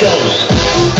goes.